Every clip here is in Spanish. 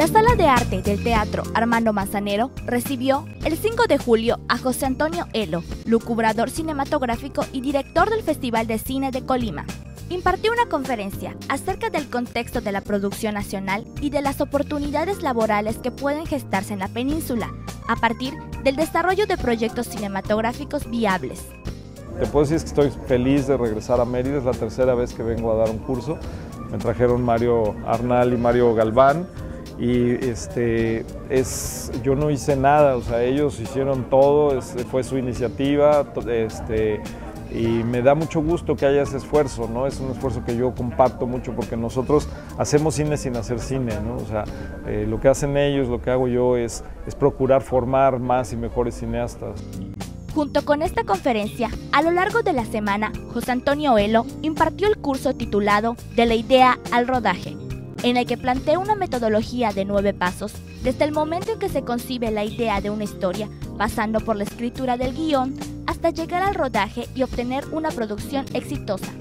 La sala de arte del Teatro Armando Manzanero recibió el 5 de julio a José Antonio Elo, lucubrador cinematográfico y director del Festival de Cine de Colima. Impartió una conferencia acerca del contexto de la producción nacional y de las oportunidades laborales que pueden gestarse en la península a partir del desarrollo de proyectos cinematográficos viables. Te puedo decir que estoy feliz de regresar a Mérida, es la tercera vez que vengo a dar un curso. Me trajeron Mario Arnal y Mario Galván y este, es, yo no hice nada, o sea, ellos hicieron todo, fue su iniciativa, este, y me da mucho gusto que haya ese esfuerzo, ¿no? Es un esfuerzo que yo comparto mucho porque nosotros hacemos cine sin hacer cine, ¿no? O sea, eh, lo que hacen ellos, lo que hago yo es, es procurar formar más y mejores cineastas. Junto con esta conferencia, a lo largo de la semana, José Antonio Elo impartió el curso titulado De la idea al rodaje, en el que plantea una metodología de nueve pasos, desde el momento en que se concibe la idea de una historia, pasando por la escritura del guion, hasta llegar al rodaje y obtener una producción exitosa.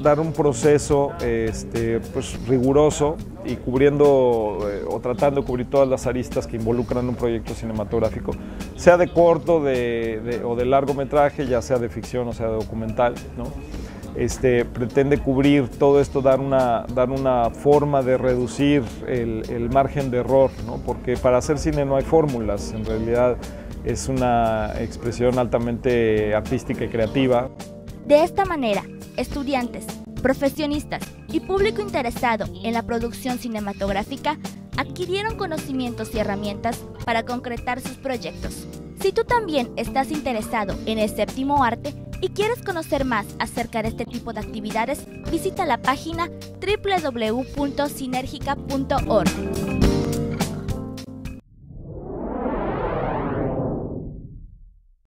Dar un proceso este, pues, riguroso y cubriendo eh, o tratando de cubrir todas las aristas que involucran un proyecto cinematográfico, sea de corto de, o de largometraje, ya sea de ficción o sea de documental. ¿no? Este, pretende cubrir todo esto, dar una, dar una forma de reducir el, margen de error, porque para hacer cine no hay fórmulas, en realidad es una expresión altamente artística y creativa. De esta manera, estudiantes, profesionistas y público interesado en la producción cinematográfica adquirieron conocimientos y herramientas para concretar sus proyectos. Si tú también estás interesado en el séptimo arte, y quieres conocer más acerca de este tipo de actividades, visita la página www.sinergica.org.